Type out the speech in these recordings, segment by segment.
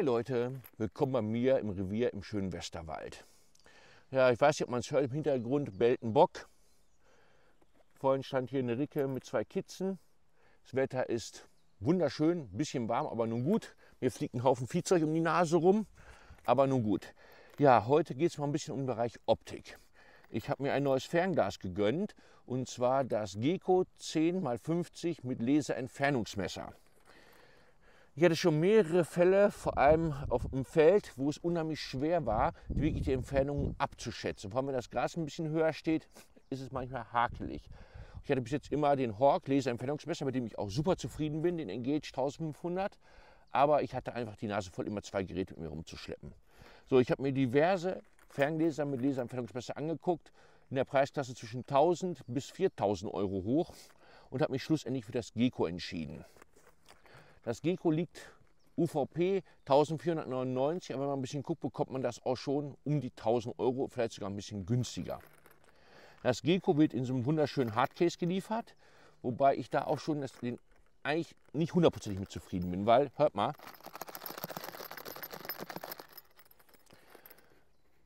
Hi Leute, willkommen bei mir im Revier im schönen Westerwald. Ja, ich weiß nicht, ob man es hört, im Hintergrund bellt ein Bock. Vorhin stand hier eine Ricke mit zwei Kitzen. Das Wetter ist wunderschön, ein bisschen warm, aber nun gut. Mir fliegt ein Haufen Viehzeug um die Nase rum, aber nun gut. Ja, heute geht es mal ein bisschen um den Bereich Optik. Ich habe mir ein neues Fernglas gegönnt und zwar das Gecko 10x50 mit Laserentfernungsmesser. Ich hatte schon mehrere Fälle, vor allem auf dem Feld, wo es unheimlich schwer war, wirklich die Entfernung abzuschätzen. Vor allem, wenn das Gras ein bisschen höher steht, ist es manchmal hakelig. Ich hatte bis jetzt immer den Hawk Laserentfernungsmesser, mit dem ich auch super zufrieden bin, den Engage 1500. Aber ich hatte einfach die Nase voll, immer zwei Geräte mit mir rumzuschleppen. So, ich habe mir diverse Ferngläser mit Laserentfernungsmesser angeguckt, in der Preisklasse zwischen 1000 bis 4000 Euro hoch und habe mich schlussendlich für das Gecko entschieden. Das Gecko liegt UVP 1499, aber wenn man ein bisschen guckt, bekommt man das auch schon um die 1000 Euro, vielleicht sogar ein bisschen günstiger. Das Gecko wird in so einem wunderschönen Hardcase geliefert, wobei ich da auch schon das, den eigentlich nicht hundertprozentig mit zufrieden bin, weil, hört mal,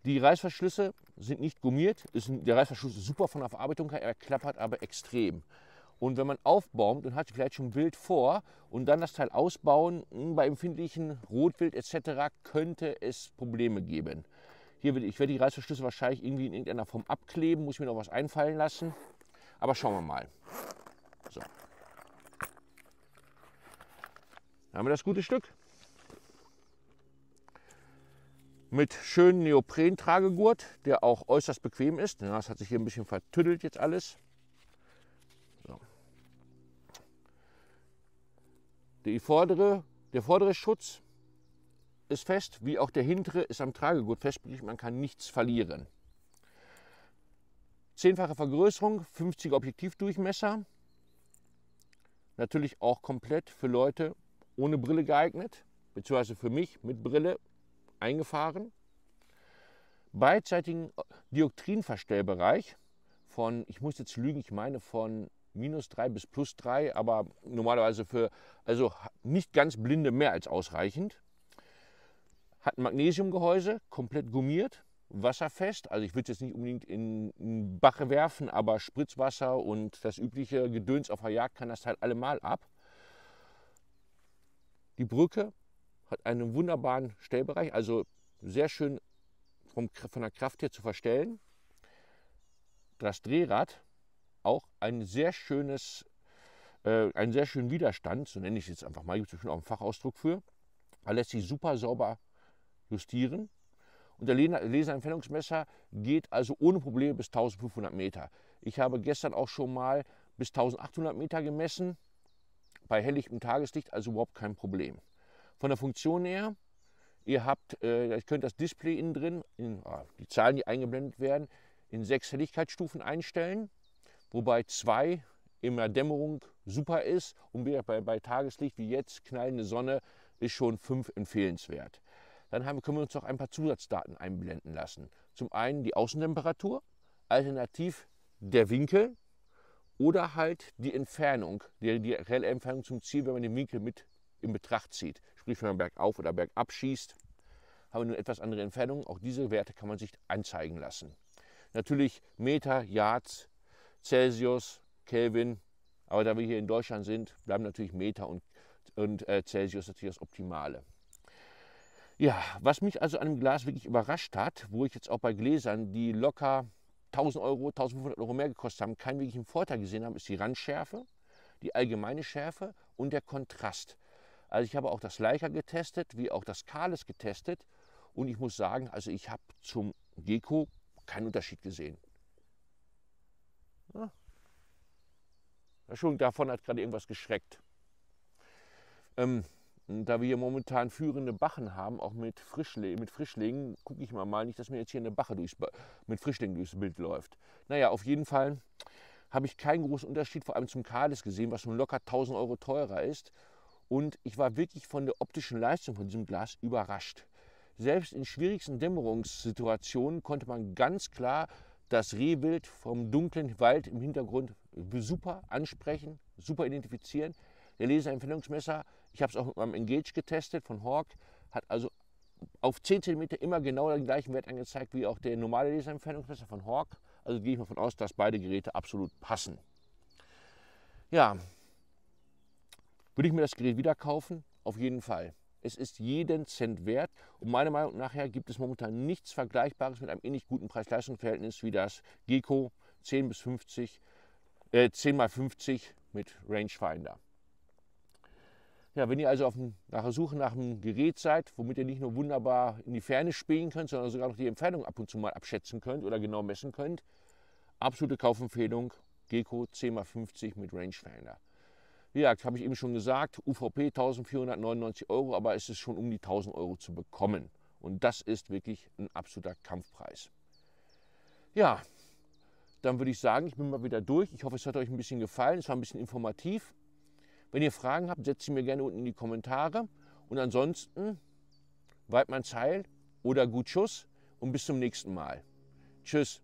die Reißverschlüsse sind nicht gummiert, ist, der Reißverschluss ist super von der Verarbeitung her, er klappert aber extrem. Und wenn man aufbaumt und hat vielleicht schon Wild vor und dann das Teil ausbauen, hm, bei empfindlichen Rotwild etc. könnte es Probleme geben. Hier will ich werde die Reißverschlüsse wahrscheinlich irgendwie in irgendeiner Form abkleben, muss mir noch was einfallen lassen. Aber schauen wir mal. So. Dann haben wir das gute Stück. Mit schönem Neopren-Tragegurt, der auch äußerst bequem ist. Das hat sich hier ein bisschen vertüddelt jetzt alles. Vordere, der vordere Schutz ist fest, wie auch der hintere ist am Tragegurt fest, sprich man kann nichts verlieren. Zehnfache Vergrößerung, 50 Objektivdurchmesser. Natürlich auch komplett für Leute ohne Brille geeignet, beziehungsweise für mich mit Brille eingefahren. Beidseitigen Dioptrienverstellbereich von, ich muss jetzt lügen, ich meine von minus 3 bis plus 3, aber normalerweise für also nicht ganz blinde mehr als ausreichend. Hat ein Magnesiumgehäuse, komplett gummiert, wasserfest. Also ich würde es jetzt nicht unbedingt in Bache werfen, aber Spritzwasser und das übliche Gedöns auf der Jagd kann das Teil allemal ab. Die Brücke hat einen wunderbaren Stellbereich, also sehr schön vom, von der Kraft her zu verstellen. Das Drehrad auch ein sehr schönes, äh, einen sehr schönen Widerstand, so nenne ich es jetzt einfach mal, gibt es auch einen Fachausdruck für. Er lässt sich super sauber justieren. Und der Laserentfernungsmesser geht also ohne Probleme bis 1500 Meter. Ich habe gestern auch schon mal bis 1800 Meter gemessen, bei helllichtem Tageslicht, also überhaupt kein Problem. Von der Funktion her, ihr habt, äh, ihr könnt das Display innen drin, in, ah, die Zahlen, die eingeblendet werden, in sechs Helligkeitsstufen einstellen wobei zwei in der Dämmerung super ist und bei, bei Tageslicht wie jetzt, knallende Sonne, ist schon fünf empfehlenswert. Dann haben, können wir uns noch ein paar Zusatzdaten einblenden lassen. Zum einen die Außentemperatur, alternativ der Winkel oder halt die Entfernung, die, die reelle Entfernung zum Ziel, wenn man den Winkel mit in Betracht zieht. Sprich, wenn man bergauf oder bergab schießt, haben wir eine etwas andere Entfernung. Auch diese Werte kann man sich anzeigen lassen. Natürlich Meter, Yards, Celsius, Kelvin. Aber da wir hier in Deutschland sind, bleiben natürlich Meter und, und äh, Celsius natürlich das Optimale. Ja, was mich also an dem Glas wirklich überrascht hat, wo ich jetzt auch bei Gläsern, die locker 1000 Euro, 1500 Euro mehr gekostet haben, keinen wirklichen Vorteil gesehen haben, ist die Randschärfe, die allgemeine Schärfe und der Kontrast. Also ich habe auch das Leica getestet, wie auch das Kahles getestet und ich muss sagen, also ich habe zum Gecko keinen Unterschied gesehen. Ja. Schon davon hat gerade irgendwas geschreckt. Ähm, da wir hier momentan führende Bachen haben, auch mit, Frischle mit Frischlingen, gucke ich mal, mal nicht, dass mir jetzt hier eine Bache durchs, mit Frischlingen durchs Bild läuft. Naja, auf jeden Fall habe ich keinen großen Unterschied, vor allem zum Kades gesehen, was nun locker 1000 Euro teurer ist. Und ich war wirklich von der optischen Leistung von diesem Glas überrascht. Selbst in schwierigsten Dämmerungssituationen konnte man ganz klar das Rehwild vom dunklen Wald im Hintergrund super ansprechen, super identifizieren. Der Laserentfernungsmesser, ich habe es auch mit meinem Engage getestet von Hawk, hat also auf 10 cm immer genau den gleichen Wert angezeigt wie auch der normale Laserentfernungsmesser von Hawk. Also gehe ich mal davon aus, dass beide Geräte absolut passen. Ja, würde ich mir das Gerät wieder kaufen? Auf jeden Fall. Es ist jeden Cent wert und meiner Meinung nach gibt es momentan nichts Vergleichbares mit einem ähnlich guten Preis-Leistungs-Verhältnis wie das Gecko 10 bis 50, äh, 10 x 50 mit Rangefinder. Ja, wenn ihr also auf, nach der Suche nach einem Gerät seid, womit ihr nicht nur wunderbar in die Ferne spielen könnt, sondern sogar noch die Entfernung ab und zu mal abschätzen könnt oder genau messen könnt, absolute Kaufempfehlung, Gecko 10x50 mit Rangefinder. Wie gesagt, habe ich eben schon gesagt, UVP 1499 Euro, aber es ist schon um die 1000 Euro zu bekommen. Und das ist wirklich ein absoluter Kampfpreis. Ja, dann würde ich sagen, ich bin mal wieder durch. Ich hoffe, es hat euch ein bisschen gefallen. Es war ein bisschen informativ. Wenn ihr Fragen habt, setzt sie mir gerne unten in die Kommentare. Und ansonsten, weit mein Zeil oder gut Schuss und bis zum nächsten Mal. Tschüss.